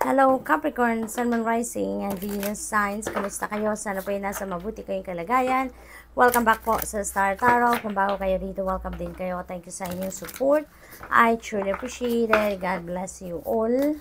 Hello Capricorn, Sun, Moon, Rising, and Venus Signs. Kamusta kayo? Sana po ay nasa mabuti kayong kalagayan. Welcome back po sa Star Tarot. Kung bago kayo dito, welcome din kayo. Thank you sa inyong support. I truly appreciate it. God bless you all.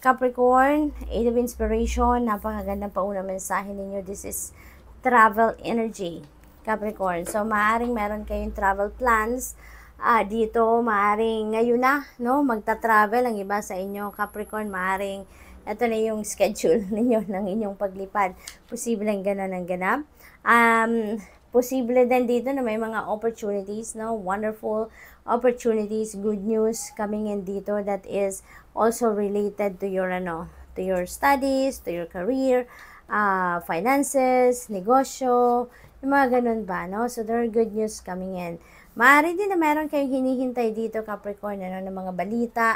Capricorn, Eight of Inspiration. Napakagandang paunang mensahe ninyo. This is travel energy. Capricorn. So, maaaring meron kayong travel plans uh, dito maaring ngayon na no? Magta-travel ang iba sa inyo Capricorn maaring ito na yung schedule ninyo ng inyong paglipad. Posibleng ganun ang ganap. Um, posible din dito na may mga opportunities no? Wonderful opportunities good news coming in dito that is also related to your ano to your studies to your career uh, finances negosyo yung mga ganun ba no? So there are good news coming in Maaari din na meron kayong hinihintay dito, Capricorn, ano, ng mga balita,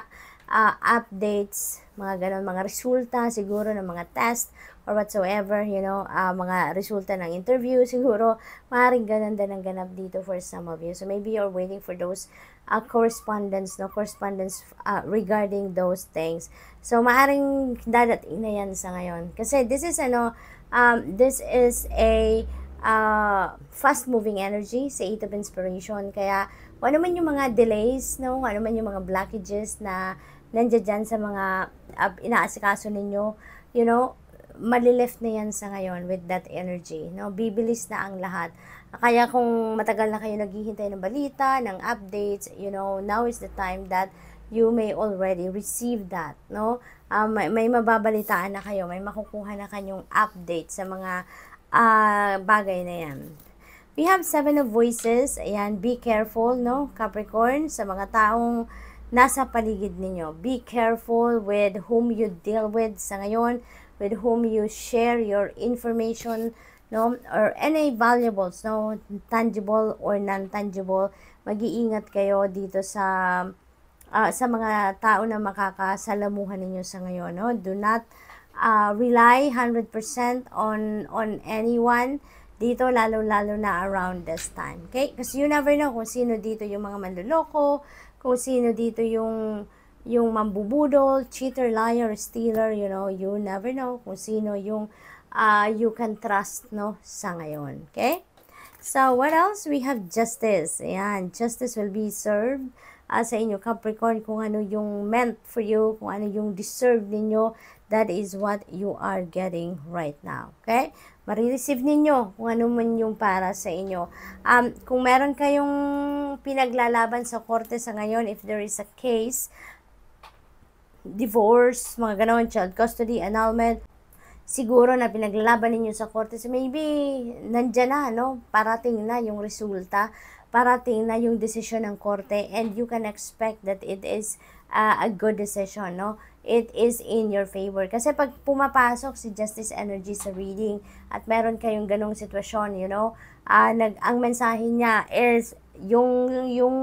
uh, updates, mga ganun, mga resulta siguro ng mga test or whatsoever, you know, uh, mga resulta ng interview siguro, maaaring ganun din ang ganap dito for some of you. So maybe you're waiting for those uh, correspondence, no, correspondence uh, regarding those things. So maaaring dadating na yan sa ngayon. Kasi this is, ano, um, this is a uh, fast-moving energy sa Eight of Inspiration. Kaya, ano man yung mga delays, no? ano man yung mga blockages na nandiyan dyan sa mga uh, inaasikaso ninyo, you know, malilift na yan sa ngayon with that energy. No? Bibilis na ang lahat. Kaya kung matagal na kayo naghihintay ng balita, ng updates, you know, now is the time that you may already receive that, no? Um, may, may mababalitaan na kayo, may makukuha na kanyong update sa mga uh, bagay na yan. We have seven of voices. Ayan, be careful, no, Capricorn, sa mga taong nasa paligid ninyo. Be careful with whom you deal with sa ngayon, with whom you share your information, no, or any valuables, no, tangible or non-tangible. Mag-iingat kayo dito sa uh, sa mga tao na makakasalamuhan ninyo sa ngayon, no. Do not uh, rely 100% on on anyone dito lalo-lalo na around this time. Okay? Kasi you never know kung sino dito yung mga manloloko, kung sino dito yung yung mambubudol, cheater, liar, stealer, you know, you never know kung sino yung uh, you can trust, no, sa ngayon. Okay? So, what else? We have justice. Ayan, justice will be served uh, sa inyo, Capricorn, kung ano yung meant for you, kung ano yung deserve ninyo that is what you are getting right now. Okay? Marireceive ninyo kung ano man yung para sa inyo. Um, kung meron kayong pinaglalaban sa korte sa ngayon, if there is a case, divorce, mga ganon, child custody, annulment, siguro na pinaglalaban ninyo sa korte, so maybe nandyan na, no? Parating na yung resulta, parating na yung desisyon ng korte, and you can expect that it is uh, a good decision, no? it is in your favor. Kasi pag pumapasok si Justice Energy sa reading at meron kayong ganong sitwasyon, you know, uh, nag, ang mensahe niya is yung, yung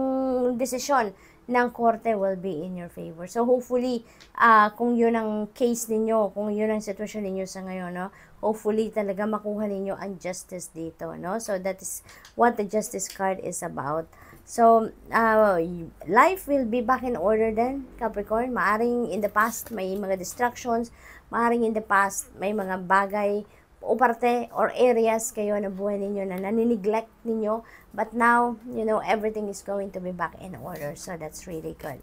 desisyon ng korte will be in your favor. So hopefully, uh, kung yun ang case ninyo, kung yun ang sitwasyon ninyo sa ngayon, no, hopefully talaga makuha ninyo ang justice dito, no? So that is what the justice card is about. So, uh, life will be back in order then, Capricorn. Maaring in the past may mga distractions, maaring in the past may mga bagay o parte or areas kayo na buhay ninyo na nanineglect ninyo. But now, you know, everything is going to be back in order. So, that's really good.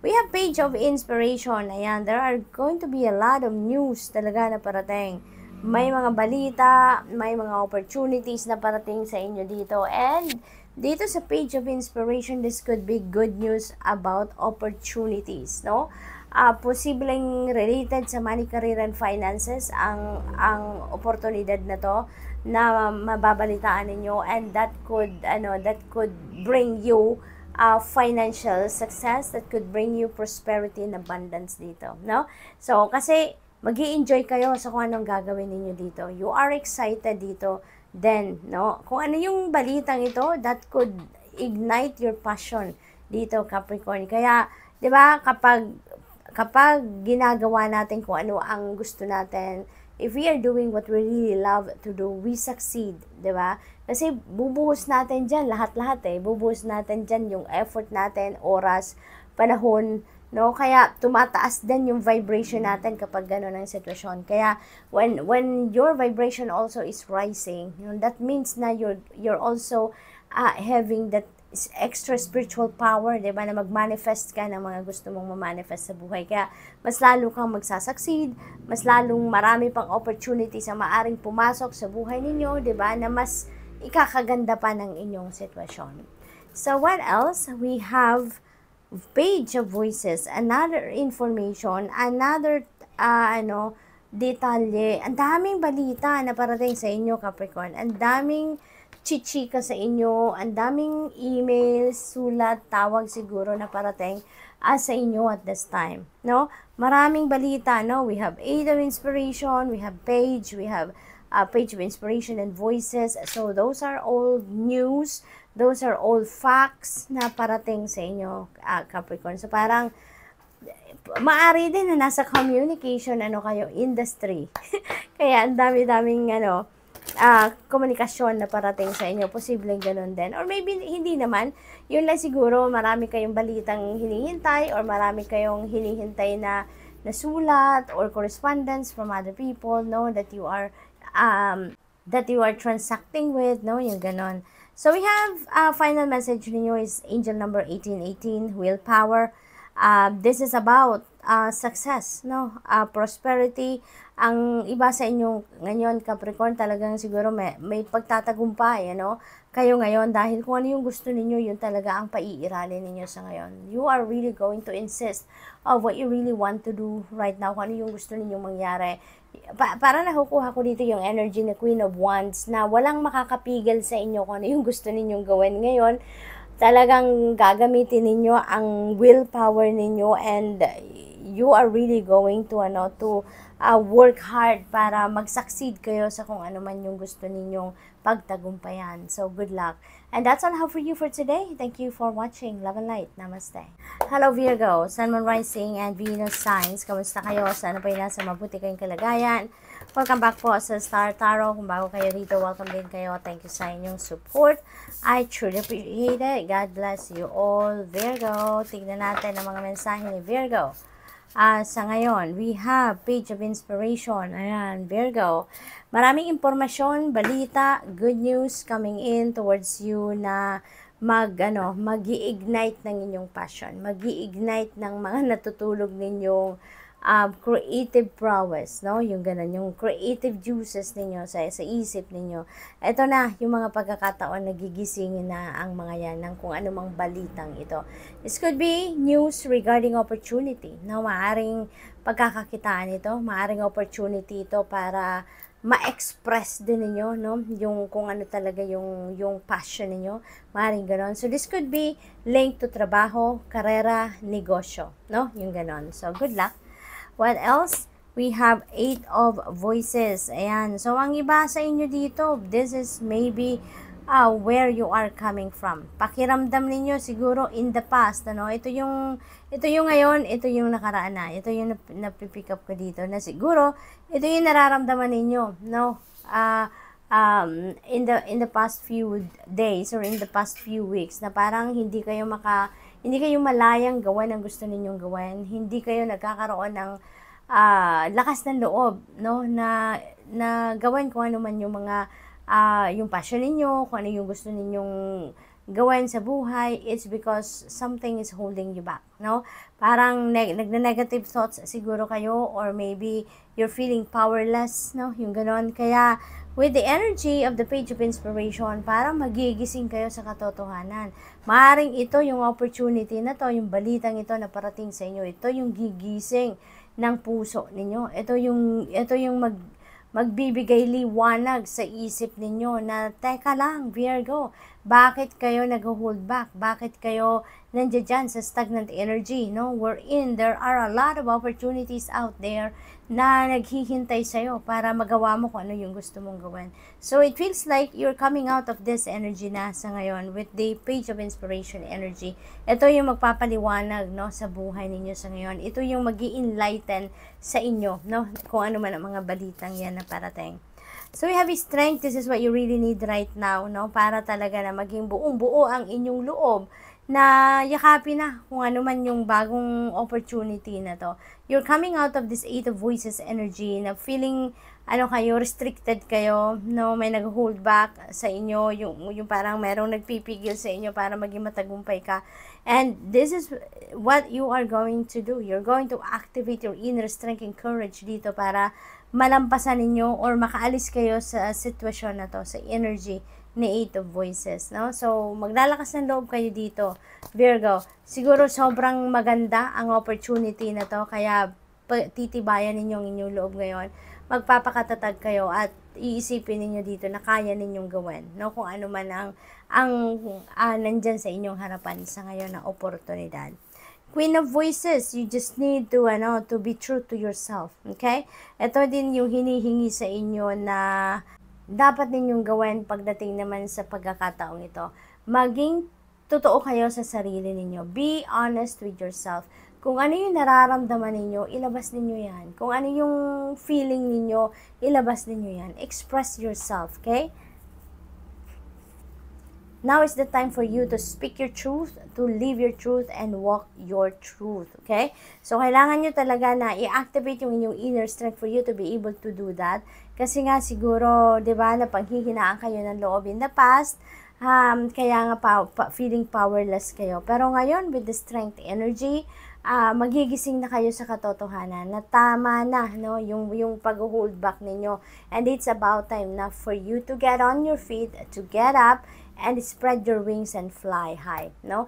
We have page of inspiration. Ayan, there are going to be a lot of news talaga na parating. May mga balita, may mga opportunities na parating sa inyo dito. And, dito sa page of inspiration, this could be good news about opportunities, no? Uh, posibleng related sa money, career, and finances ang, ang oportunidad na to na mababalitaan ninyo and that could, ano, that could bring you uh, financial success, that could bring you prosperity and abundance dito, no? So, kasi mag enjoy kayo sa kung anong gagawin ninyo dito. You are excited dito then, no? Kung ano yung balitang ito, that could ignite your passion dito, Capricorn. Kaya, 'di ba, kapag kapag ginagawa natin kung ano ang gusto natin, if we are doing what we really love to do, we succeed, 'di ba? Kasi bubuhos natin diyan lahat-lahat eh. Bubuhos natin diyan yung effort natin, oras, panahon, No? Kaya tumataas din yung vibration natin kapag gano'n ang sitwasyon. Kaya when when your vibration also is rising, you know, that means na you're you're also uh, having that extra spiritual power, 'di ba, na mag-manifest ka ng mga gusto mong ma-manifest sa buhay. Kaya mas lalo kang magsasucceed, mas lalong marami pang opportunities ang maaring pumasok sa buhay ninyo, 'di ba, na mas ikakaganda pa ng inyong sitwasyon. So what else? We have page of voices, another information, another uh, ano, detalye. Ang daming balita na parating sa inyo, Capricorn. Ang daming chichika sa inyo, ang daming emails, sulat, tawag siguro na parating uh, sa inyo at this time. No? Maraming balita, no? We have Eight of Inspiration, we have Page, we have uh, Page of Inspiration and Voices. So, those are all news Those are all facts na parating sa inyo, uh, Capricorn. So parang, maari din na nasa communication, ano kayo, industry. Kaya ang dami-daming, ano, uh, komunikasyon na parating sa inyo. Posibleng ganun din. Or maybe hindi naman. Yun lang siguro, marami kayong balitang hinihintay or marami kayong hinihintay na na sulat or correspondence from other people, no, that you are um, that you are transacting with, no, yung ganon. So we have uh, final message ninyo is angel number 1818, willpower. Uh, this is about uh, success, no? Uh, prosperity. Ang iba sa inyo ngayon, Capricorn, talagang siguro may, may pagtatagumpay, ano? Kayo ngayon, dahil kung ano yung gusto ninyo, yun talaga ang paiiralin ninyo sa ngayon. You are really going to insist of what you really want to do right now, kung ano yung gusto ninyong mangyari pa, para nakukuha ko dito yung energy ni Queen of Wands na walang makakapigil sa inyo kung ano yung gusto ninyong gawin ngayon. Talagang gagamitin ninyo ang willpower ninyo and you are really going to ano to uh, work hard para mag-succeed kayo sa kung ano man yung gusto ninyong pagtagumpayan. So good luck. And that's all have for you for today. Thank you for watching. Love and light. Namaste. Hello Virgo, Sun, Moon, Rising, and Venus signs. Kamusta kayo? Sana pa nasa mabuti kayong kalagayan. Welcome back po sa Star Tarot. Kung bago kayo dito, welcome din kayo. Thank you sa inyong support. I truly appreciate it. God bless you all. Virgo, tignan natin ang mga mensahe ni Virgo. Uh, sa ngayon, we have Page of Inspiration. Ayan, Virgo. Maraming impormasyon, balita, good news coming in towards you na mag ano, magi-ignite ng inyong passion, magi-ignite ng mga natutulog ninyong um, creative prowess, no? Yung ganun, yung creative juices ninyo sa, sa isip ninyo. Ito na, yung mga pagkakataon na gigisingin na ang mga yan ng kung anumang balitang ito. This could be news regarding opportunity, no? Maaring pagkakakitaan ito, maaring opportunity ito para ma-express din ninyo, no? Yung kung ano talaga yung, yung passion ninyo. Maaaring ganon. So, this could be linked to trabaho, karera, negosyo, no? Yung ganon. So, good luck. What else? We have eight of voices. Ayan. So, ang iba sa inyo dito, this is maybe uh, where you are coming from. Pakiramdam ninyo siguro in the past, ano? Ito yung ito yung ngayon, ito yung nakaraan na. Ito yung nap- napipick up ko dito na siguro ito yung nararamdaman ninyo, no? Uh, um, in the in the past few days or in the past few weeks na parang hindi kayo maka hindi kayo malayang gawin ang gusto ninyong gawin. Hindi kayo nagkakaroon ng uh, lakas ng loob, no? Na na gawin kung ano man yung mga uh, yung passion ninyo, kung ano yung gusto ninyong gawin sa buhay, it's because something is holding you back, no? Parang neg- nagna-negative thoughts siguro kayo or maybe you're feeling powerless, no? Yung ganon. Kaya, with the energy of the page of inspiration, parang magigising kayo sa katotohanan. Maaring ito yung opportunity na to, yung balitang ito na parating sa inyo. Ito yung gigising ng puso ninyo. Ito yung, ito yung mag, magbibigay liwanag sa isip ninyo na, teka lang, Virgo, bakit kayo nag-hold back? Bakit kayo nandiyan dyan sa stagnant energy? No? We're in, there are a lot of opportunities out there na naghihintay sa'yo para magawa mo kung ano yung gusto mong gawin. So, it feels like you're coming out of this energy na sa ngayon with the page of inspiration energy. Ito yung magpapaliwanag no, sa buhay ninyo sa ngayon. Ito yung mag enlighten sa inyo, no? kung ano man ang mga balitang yan na parating. So, you have strength. This is what you really need right now, no? Para talaga na maging buong-buo ang inyong loob na yakapin na kung ano man yung bagong opportunity na to. You're coming out of this eight of voices energy na feeling ano kayo, restricted kayo, no, may nag-hold back sa inyo, yung, yung parang merong nagpipigil sa inyo para maging matagumpay ka. And this is what you are going to do. You're going to activate your inner strength and courage dito para malampasan ninyo or makaalis kayo sa sitwasyon na to, sa energy ni Eight of Voices, no? So, maglalakas ng loob kayo dito, Virgo. Siguro sobrang maganda ang opportunity na to, kaya titibayan ninyo ang inyong loob ngayon magpapakatatag kayo at iisipin ninyo dito na kaya ninyong gawin, no? Kung ano man ang ang uh, nandyan sa inyong harapan sa ngayon na oportunidad. Queen of Voices, you just need to ano to be true to yourself, okay? Ito din yung hinihingi sa inyo na dapat ninyong gawin pagdating naman sa pagkakataong ito. Maging totoo kayo sa sarili ninyo. Be honest with yourself. Kung ano yung nararamdaman ninyo, ilabas ninyo yan. Kung ano yung feeling ninyo, ilabas ninyo yan. Express yourself, okay? Now is the time for you to speak your truth, to live your truth, and walk your truth. Okay? So, kailangan nyo talaga na i-activate yung inyong inner strength for you to be able to do that. Kasi nga siguro, di ba, napanghihinaan kayo ng loob in the past, um, kaya nga pa, pa, feeling powerless kayo. Pero ngayon, with the strength energy, uh, magigising na kayo sa katotohanan na tama na no yung yung pag-hold back ninyo and it's about time na for you to get on your feet to get up and spread your wings and fly high no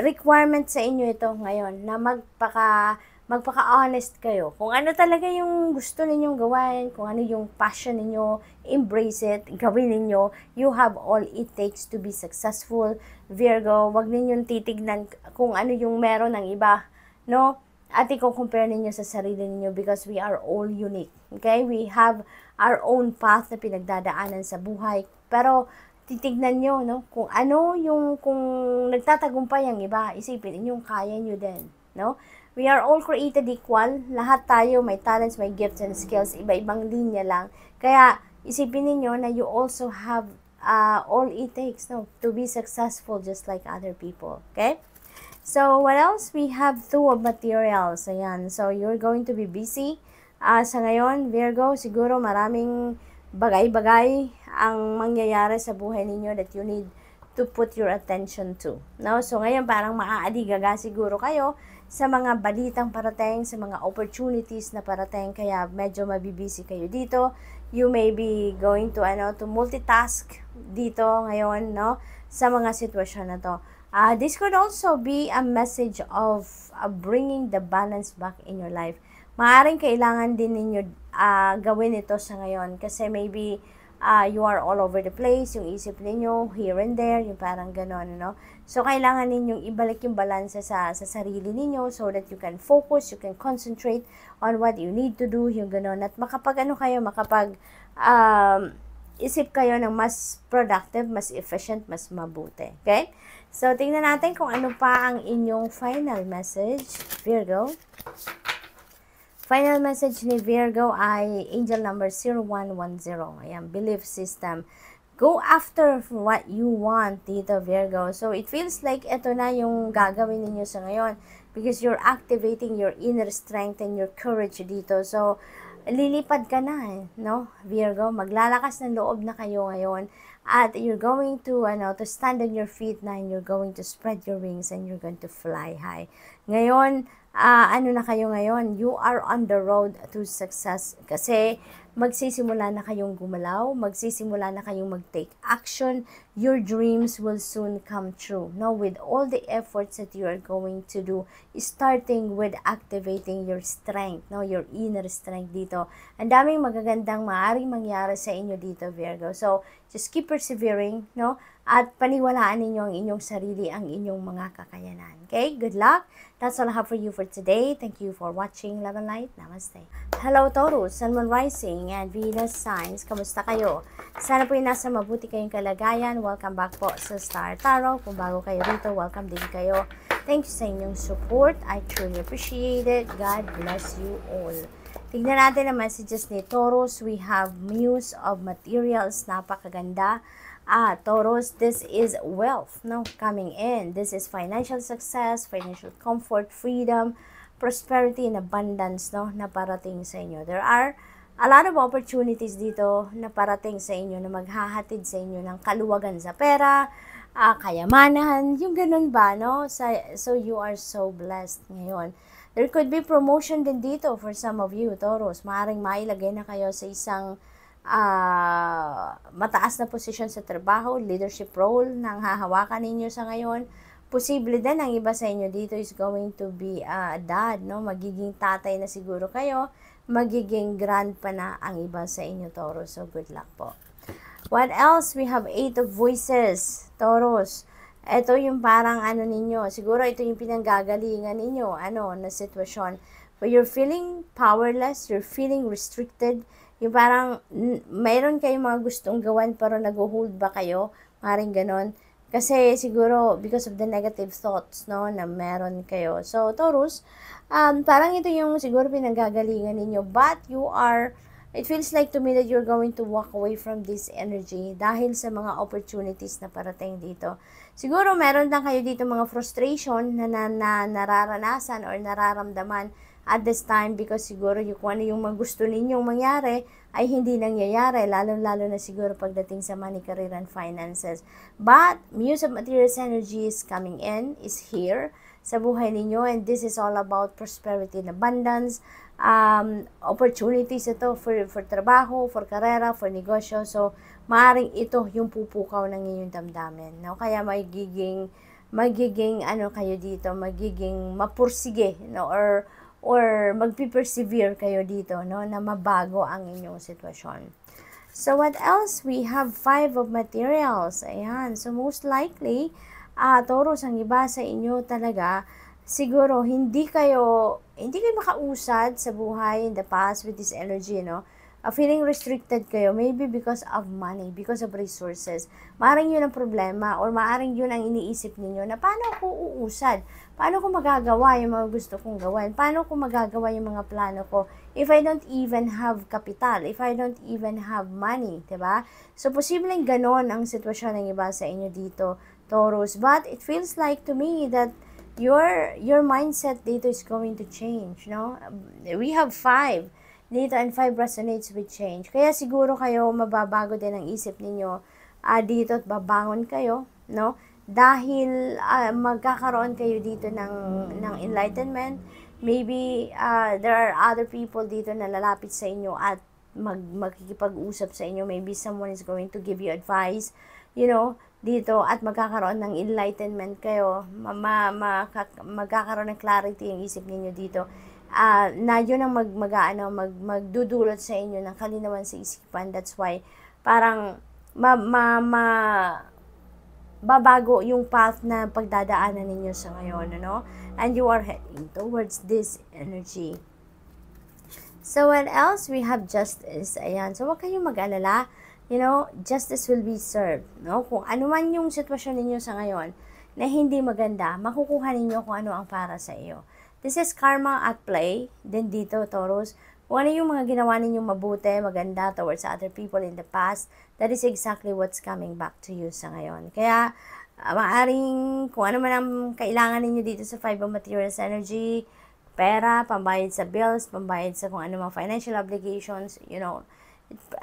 requirement sa inyo ito ngayon na magpaka magpaka-honest kayo. Kung ano talaga yung gusto ninyong gawin, kung ano yung passion ninyo, embrace it, gawin ninyo. You have all it takes to be successful. Virgo, wag ninyong titignan kung ano yung meron ng iba no? At i-compare ninyo sa sarili ninyo because we are all unique. Okay? We have our own path na pinagdadaanan sa buhay. Pero, titignan nyo, no? Kung ano yung, kung nagtatagumpay ang iba, isipin ninyong kaya nyo din, no? We are all created equal. Lahat tayo may talents, may gifts and skills. Iba-ibang linya lang. Kaya, isipin niyo na you also have uh, all it takes no, to be successful just like other people. Okay? So, what else? We have two of materials. Ayan. So, you're going to be busy. Uh, sa ngayon, Virgo, siguro maraming bagay-bagay ang mangyayari sa buhay ninyo that you need to put your attention to. No? So, ngayon parang maaaligaga siguro kayo sa mga balitang parating, sa mga opportunities na parating, kaya medyo mabibisi kayo dito. You may be going to, ano, to multitask dito ngayon, no? Sa mga sitwasyon na to. Uh, this could also be a message of uh, bringing the balance back in your life. Maaring kailangan din ninyo uh, gawin ito sa ngayon kasi maybe uh, you are all over the place, yung isip ninyo here and there, yung parang ganon, no? So, kailangan ninyong ibalik yung balance sa, sa sarili ninyo so that you can focus, you can concentrate on what you need to do, yung ganon. At makapag ano kayo, makapag um, isip kayo ng mas productive, mas efficient, mas mabuti. Okay? So, tingnan natin kung ano pa ang inyong final message, Virgo. Final message ni Virgo ay angel number 0110. Ayan, belief system. Go after what you want, dito Virgo. So, it feels like ito na yung gagawin ninyo sa ngayon because you're activating your inner strength and your courage dito. So, lilipad ka na, eh, no? Virgo, maglalakas ng loob na kayo ngayon at you're going to ano to stand on your feet na and you're going to spread your wings and you're going to fly high. Ngayon, uh, ano na kayo ngayon? You are on the road to success kasi magsisimula na kayong gumalaw, magsisimula na kayong mag-take action, your dreams will soon come true. No, with all the efforts that you are going to do, starting with activating your strength, no, your inner strength dito. Ang daming magagandang maaaring mangyari sa inyo dito, Virgo. So, just keep persevering, no? At paniwalaan ninyo ang inyong sarili, ang inyong mga kakayanan. Okay? Good luck. That's all I have for you for today. Thank you for watching Love and Light. Namaste. Hello Taurus, Sun, Moon Rising, and Venus Signs. Kamusta kayo? Sana po yung nasa mabuti kayong kalagayan. Welcome back po sa Star Tarot. Kung bago kayo rito, welcome din kayo. Thank you sa inyong support. I truly appreciate it. God bless you all. Tignan natin ang messages ni Taurus. We have Muse of Materials. Napakaganda. Ah, Taurus, this is wealth no, coming in. This is financial success, financial comfort, freedom, prosperity, and abundance no, na parating sa inyo. There are a lot of opportunities dito na parating sa inyo na maghahatid sa inyo ng kaluwagan sa pera, uh, kayamanan, yung ganun ba, no? So, so you are so blessed ngayon. There could be promotion din dito for some of you, Taurus. Maaring mailagay na kayo sa isang uh, mataas na posisyon sa trabaho, leadership role na hahawakan ninyo sa ngayon. Posible din ang iba sa inyo dito is going to be uh, dad, no? Magiging tatay na siguro kayo. Magiging grandpa na ang iba sa inyo, Taurus. So, good luck po. What else? We have eight of voices. Taurus. Ito yung parang ano ninyo. Siguro ito yung pinanggagalingan ninyo. Ano, na sitwasyon. But you're feeling powerless. You're feeling restricted. Yung parang mayroon kayong mga gustong gawan pero nag-hold ba kayo? Maring ganon. Kasi siguro because of the negative thoughts no na meron kayo. So Taurus, um, parang ito yung siguro pinanggagalingan ninyo but you are It feels like to me that you're going to walk away from this energy dahil sa mga opportunities na parating dito. Siguro meron lang kayo dito mga frustration na, na, na nararanasan or nararamdaman at this time because siguro yung kung ano yung gusto ninyong mangyari ay hindi nangyayari, lalo-lalo na siguro pagdating sa money, career, and finances. But, Muse of Materials Energy is coming in, is here sa buhay ninyo and this is all about prosperity and abundance, um, opportunities ito for, for trabaho, for karera, for negosyo. So, maaring ito yung pupukaw ng inyong damdamin. No? Kaya magiging, magiging ano kayo dito, magiging mapursige, no? or, or magpipersevere kayo dito, no? na mabago ang inyong sitwasyon. So, what else? We have five of materials. Ayan. So, most likely, uh, Taurus, ang iba sa inyo talaga, siguro hindi kayo hindi kayo makausad sa buhay in the past with this energy, no? Uh, feeling restricted kayo, maybe because of money, because of resources. Maaring yun ang problema or maaring yun ang iniisip ninyo na paano ako uusad? Paano ko magagawa yung mga gusto kong gawin? Paano ko magagawa yung mga plano ko if I don't even have capital, if I don't even have money, ba? So posibleng ganon ang sitwasyon ng iba sa inyo dito, Taurus. But it feels like to me that your your mindset dito is going to change, no? We have five dito and five resonates with change. Kaya siguro kayo mababago din ang isip ninyo uh, dito at babangon kayo, no? Dahil uh, magkakaroon kayo dito ng, ng enlightenment. Maybe uh, there are other people dito na lalapit sa inyo at mag, magkikipag-usap sa inyo. Maybe someone is going to give you advice, you know, dito at magkakaroon ng enlightenment kayo, ma, ma, ma magkakaroon ng clarity yung isip niyo dito. Uh, na yun ang mag, mag, ano, mag, magdudulot sa inyo ng kalinawan sa isipan. That's why parang ma, ma, ma, babago yung path na pagdadaanan ninyo sa ngayon, ano? And you are heading towards this energy. So, what else? We have justice. Ayan. So, wag kayong mag-alala you know, justice will be served. No? Kung ano man yung sitwasyon ninyo sa ngayon na hindi maganda, makukuha ninyo kung ano ang para sa iyo. This is karma at play. Then dito, Taurus, kung ano yung mga ginawa ninyong mabuti, maganda towards other people in the past, that is exactly what's coming back to you sa ngayon. Kaya, uh, kung ano man ang kailangan ninyo dito sa Five of Materials Energy, pera, pambayad sa bills, pambayad sa kung ano mga financial obligations, you know,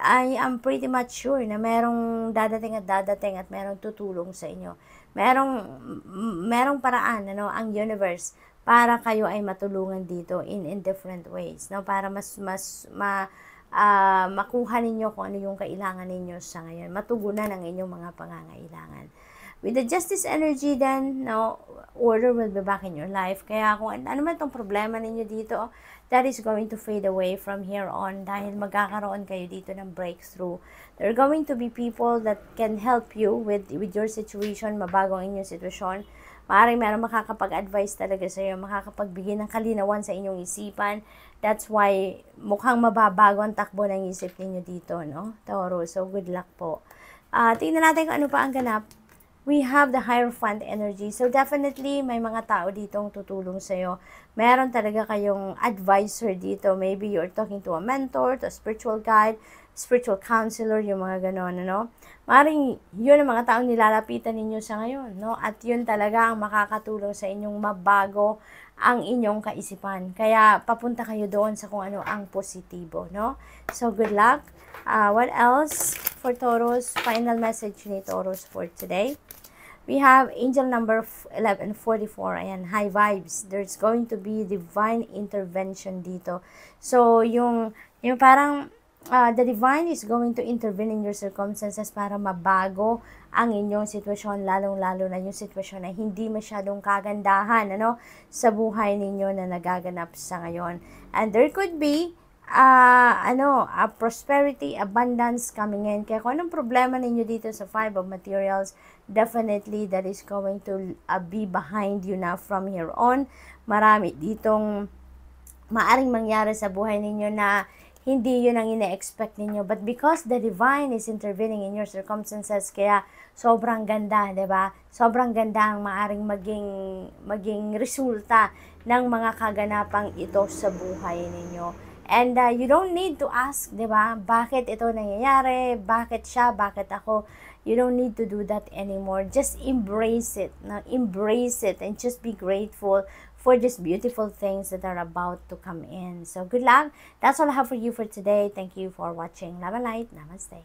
I am pretty much sure na merong dadating at dadating at merong tutulong sa inyo. Merong, merong paraan, ano, ang universe para kayo ay matulungan dito in, in different ways, no? Para mas, mas, ma, uh, makuha ninyo kung ano yung kailangan ninyo sa ngayon. Matugunan ang inyong mga pangangailangan. With the justice energy then, no, order will be back in your life. Kaya kung ano man itong problema ninyo dito, that is going to fade away from here on dahil magkakaroon kayo dito ng breakthrough. There are going to be people that can help you with, with your situation, mabago ang inyong sitwasyon. Maaaring meron makakapag-advise talaga sa iyo, makakapagbigay ng kalinawan sa inyong isipan. That's why mukhang mababago ang takbo ng isip ninyo dito, no? Tauro, so good luck po. Uh, tingnan natin kung ano pa ang ganap we have the Hierophant energy. So, definitely, may mga tao ditong tutulong sa'yo. Meron talaga kayong advisor dito. Maybe you're talking to a mentor, to a spiritual guide, spiritual counselor, yung mga ganon, ano? Maring yun ang mga taong nilalapitan ninyo sa ngayon, no? At yun talaga ang makakatulong sa inyong mabago ang inyong kaisipan. Kaya, papunta kayo doon sa kung ano ang positibo, no? So, good luck. Uh, what else for Taurus? Final message ni Taurus for today. We have angel number 1144. Ayan, high vibes. There's going to be divine intervention dito. So, yung, yung parang, uh, the divine is going to intervene in your circumstances para mabago ang inyong sitwasyon, lalong-lalo na yung sitwasyon na hindi masyadong kagandahan, ano, sa buhay ninyo na nagaganap sa ngayon. And there could be uh, ano, uh, prosperity, abundance coming in. Kaya kung anong problema ninyo dito sa Five of Materials, definitely that is going to uh, be behind you now from here on. Marami ditong maaring mangyari sa buhay ninyo na hindi yun ang ine-expect ninyo. But because the divine is intervening in your circumstances, kaya sobrang ganda, di ba? Sobrang ganda ang maaring maging, maging resulta ng mga kaganapang ito sa buhay ninyo. And uh, you don't need to ask, di ba? Bakit ito nangyayari? Bakit siya? Bakit ako? You don't need to do that anymore. Just embrace it. Na embrace it and just be grateful for these beautiful things that are about to come in. So good luck. That's all I have for you for today. Thank you for watching. Love and light. Namaste.